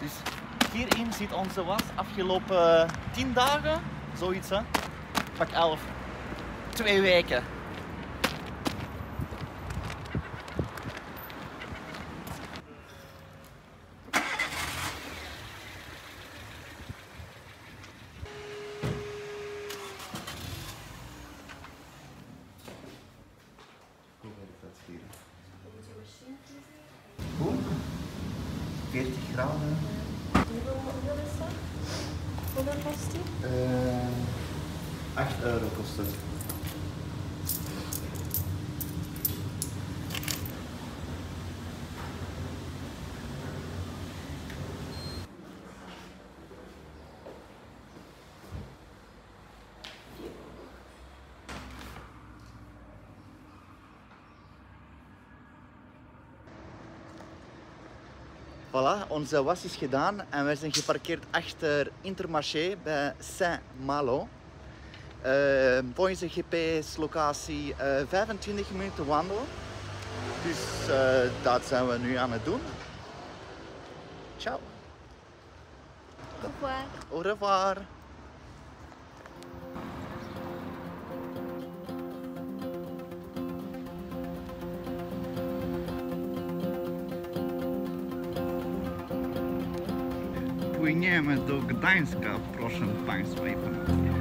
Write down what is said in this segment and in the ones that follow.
Dus hierin zit onze was afgelopen 10 dagen, zoiets hè. Pak 11. Twee weken. Hoe werkt dat hier? Hoe? 40 graden. Hoeveel is dat? Hoeveel kost die? Eh 8 euro kost het. Voilà, onze was is gedaan en wij zijn geparkeerd achter Intermarché bij Saint-Malo. Eh, volgens de GPS-locatie eh 25 minuten wandelen. Dus eh, dat zijn we nu aan het doen. Ciao. Au revoir. Au revoir. Płyniemy do Gdańska, proszę Państwa i Panowie.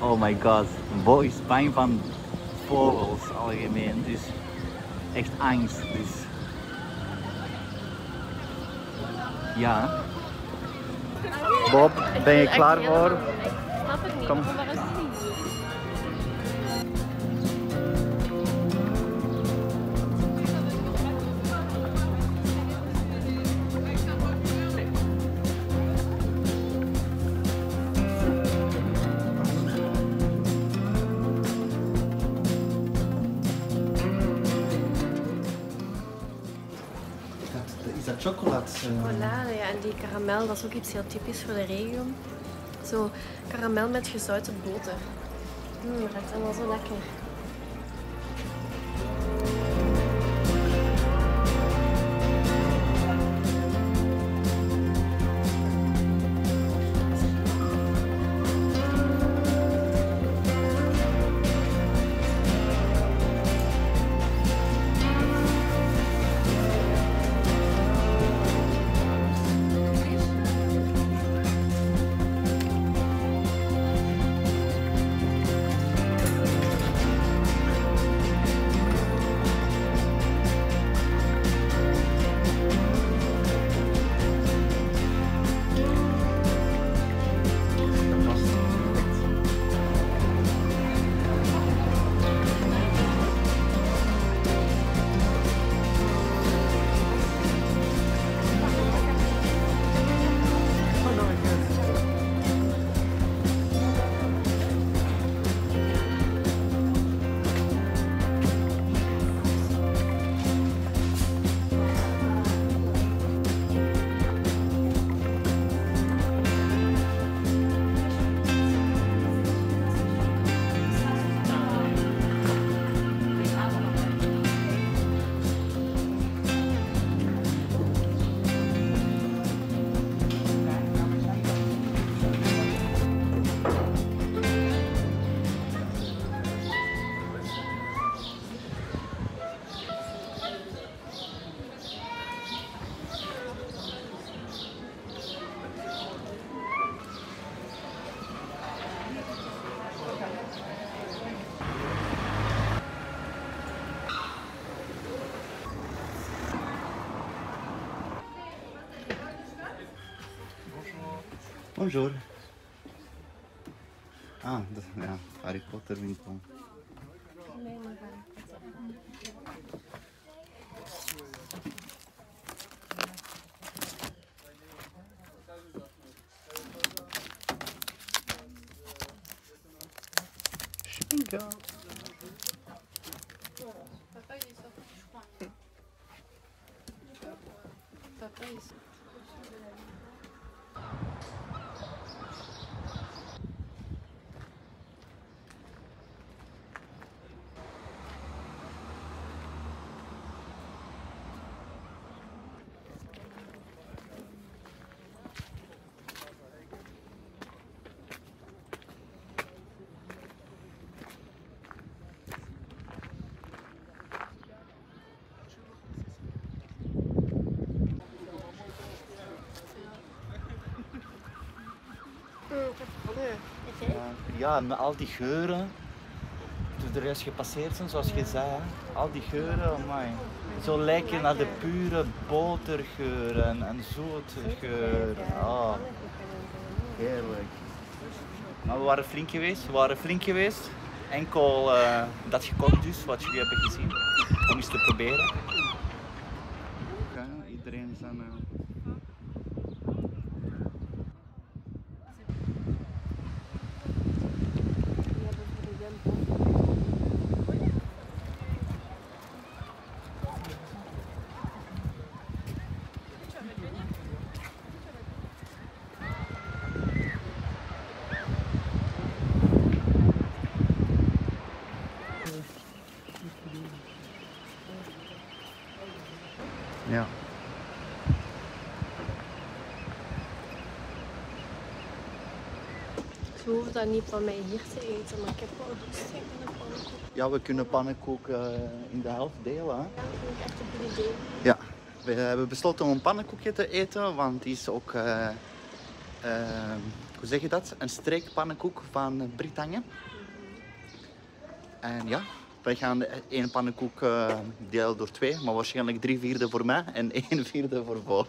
Oh my god, Bo is bang van vogels algemeen, dus echt angst. Dus. Ja. Bob, ben je klaar voor? Ik snap het niet. Kom. Chocolade? Chocolade, ja. En die karamel, dat is ook iets heel typisch voor de regio. Zo karamel met gezouten boter. Mm, dat ruikt allemaal zo lekker. Bonjour. Ah, dat, ja, Harry Potter winkel. Ja, met al die geuren. Toen de rest gepasseerd zijn, zoals je zei. hè. Al die geuren, amai. Zo lijken naar de pure botergeuren en zoete geuren. Oh, heerlijk. Maar we waren flink geweest, we waren flink geweest. Enkel eh, dat gekocht dus, wat jullie hebben gezien. Om eens te proberen. iedereen zijn... eh, Ja. Ze hoeven dat niet van mij hier te eten, maar ik heb wel dorst in een pannenkoek. ja, we kunnen pannenkoek eh, in de helft delen. Hè? Ja, dat vind ik echt een goed idee. Ja, we hebben besloten om een pannenkoekje te eten, want die is ook, eh, eh, hoe zeg je dat? Een streekpannenkoek van Brittannië. En ja, wij gaan één pannenkoek eh, delen door twee, maar waarschijnlijk drie vierde voor mij en één vierde voor Bo.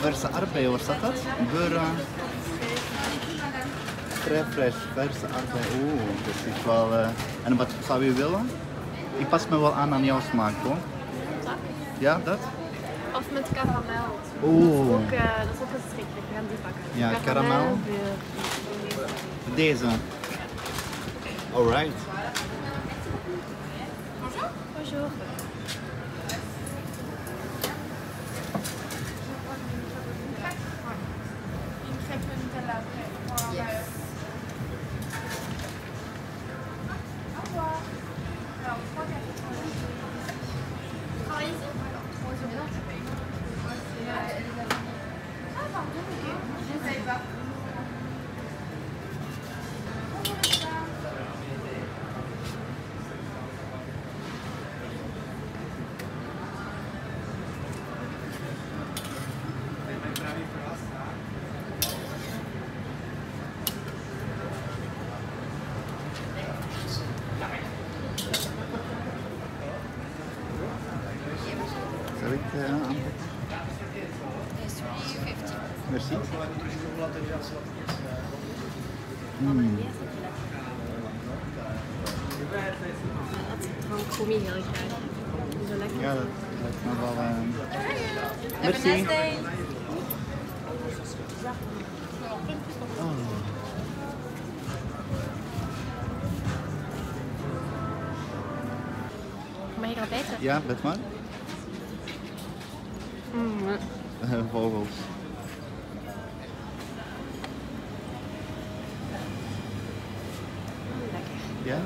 Verse aardbeien, waar staat dat? Beurre. Très fresh, verse aardbeien. Oeh, dat is wel... En wat zou je willen? Ik pas me wel aan aan jouw smaak, hoor. Dat? Ja, dat? Of met karamel. Oeh. Ook, eh, dat is ook verschrikkelijk. We gaan die pakken. Ja, karamel. beurre. Deze. Alright. Bonjour. Zal ik eh aanpakken? Merci. Mm. Dat kom je heel graag. Zo lekker. Ja, dat lijkt me wel... Have a Merci. nice day. Oh. Mag erbij zetten? Ja, let maar. Mm, Eh, Vogels. lekker. Ja?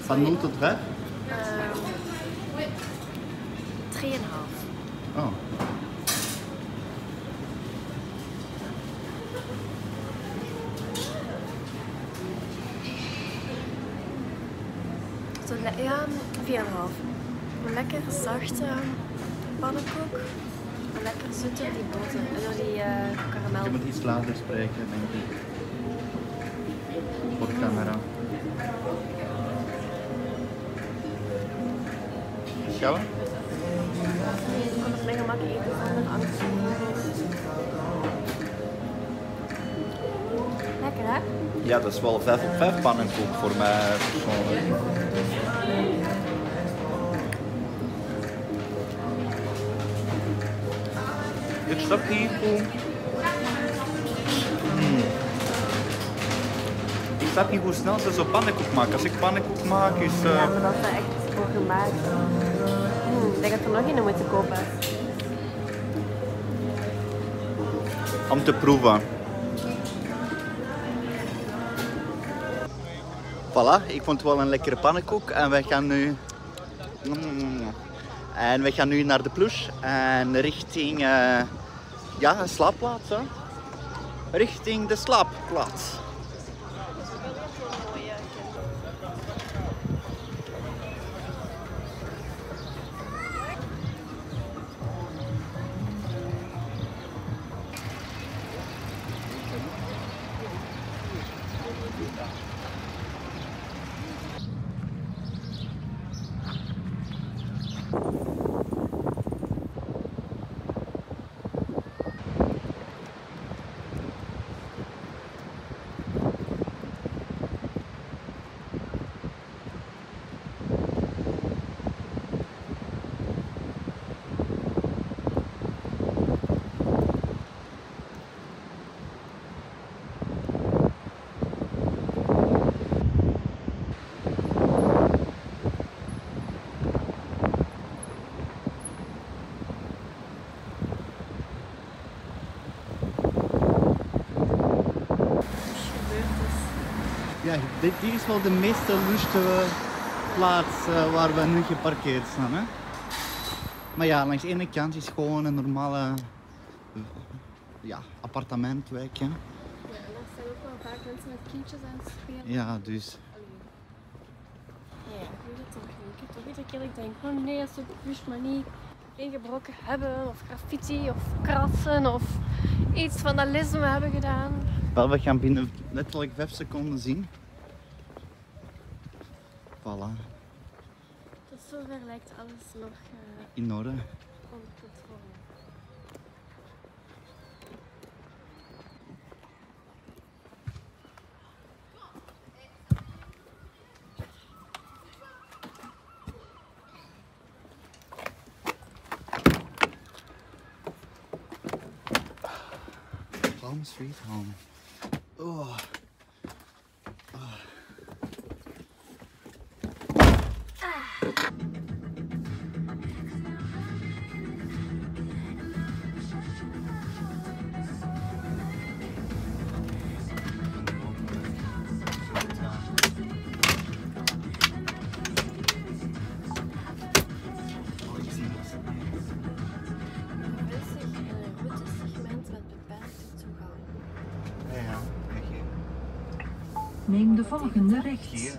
Van 0 tot 5? Ehm 3,5. Oh. Ja, 4,5. Een lekker zachte pannenkoek. Lekker zoet door die boter. En door die eh karamel. Je moet iets later spreken, denk ik. De camera. Gaan we? Ik kan het mijn gemak eten zonder angst. lekker hè? Ja, dat is wel 5 op 5 pannenkoek voor mij persoonlijk. Hmm. Ik snap niet hoe snel ze zo pannenkoek maken. Als ik pannenkoek maak is... eh, Ja, maar dat is echt voor gemaakt. Hmm, ik denk dat we nog een moeten kopen. om te proeven. Voilà, ik vond het wel een lekkere pannenkoek en wij gaan nu... En wij gaan nu naar de plush en richting eh, ja, een slaapplaats. Hè? Richting de slaapplaats. Ja, dit, dit is wel de meeste luchte plaats eh, waar we nu geparkeerd staan. Hè? Maar ja, langs de ene kant is gewoon een normale ja, appartementwijk. Hè? Ja, daar zijn ook wel vaak mensen met kindjes aan het spelen. Ja, dus. Ja, ik weet het toch niet. Ik heb toch iedere keer dat ik denk, oh nee, als ze de buurt maar niet ingebroken hebben, of graffiti, of krassen, of iets vandalisme hebben gedaan. Wel, we gaan binnen letterlijk 5 seconden zien. Voilà, Tot zover lijkt alles nog eh, in orde. onder controle. Home sweet home. Oh. Neem de volgende rechts.